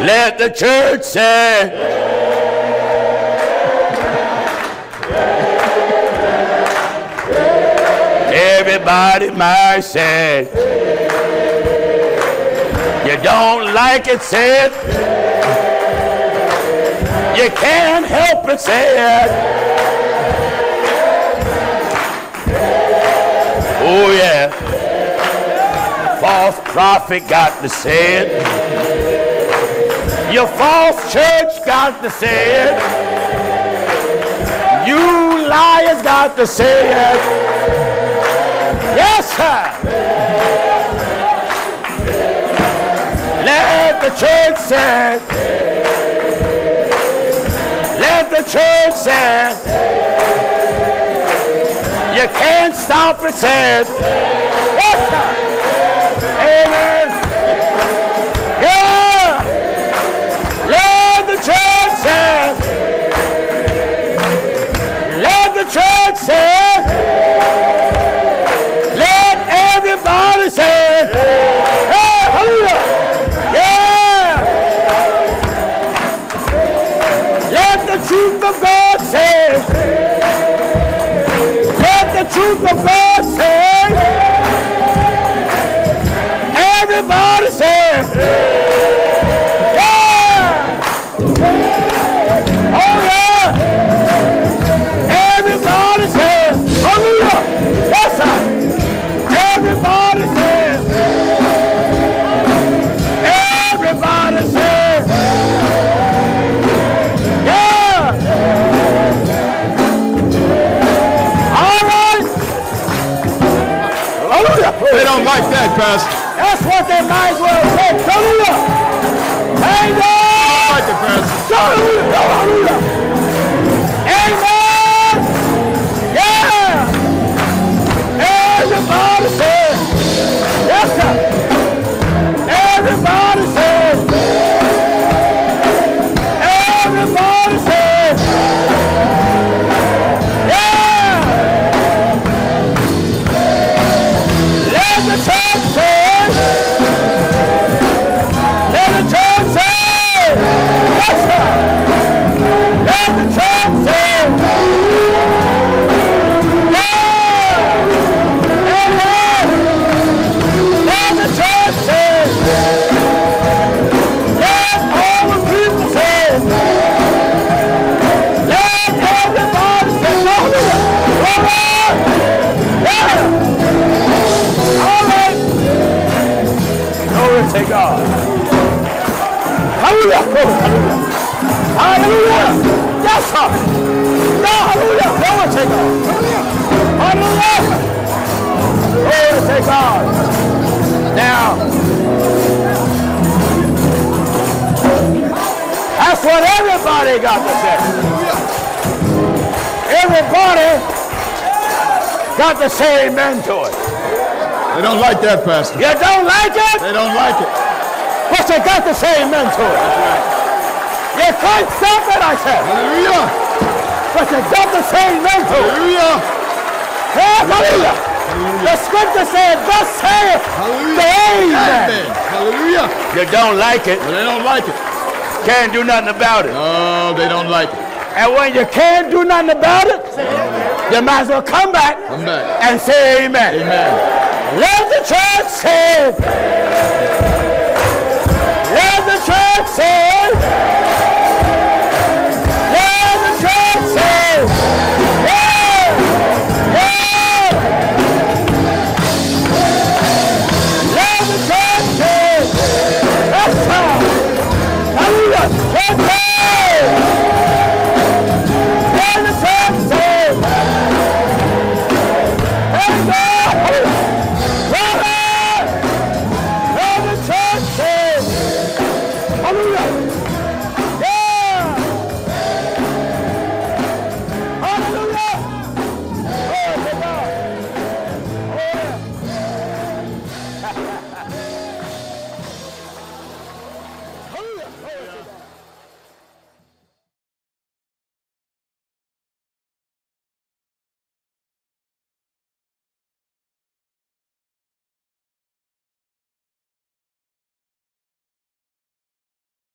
Let the church say. Everybody might say. You don't like it, say it. You can't help it, say it. Oh, yeah. False prophet got to say it. Your false church got to say it. You liars got to say it. Yes, sir. Let the church say. it. Let the church say. it. You can't stop it, say it. Yes, sir. They don't like that, Pastor. That's what they might as well say. Hang on. Like it, Pastor. Hallelujah. Hallelujah. Yes, sir. No, hallelujah. Glory to God. Hallelujah. Glory to God. Now, that's what everybody got to say. Everybody got to say amen to it. They don't like that, Pastor. You don't like it? They don't like it. But you got to say amen to it. You can't stop it, I said. Hallelujah. But you got to say amen to it. Hallelujah. Hallelujah. The scripture said, thus saith Hallelujah. the amen. Amen. Hallelujah. You don't like it, But they don't like it. can't do nothing about it. No, they don't like it. And when you can't do nothing about it, you might as well come back Come back. and say amen. Amen. Let the church say, let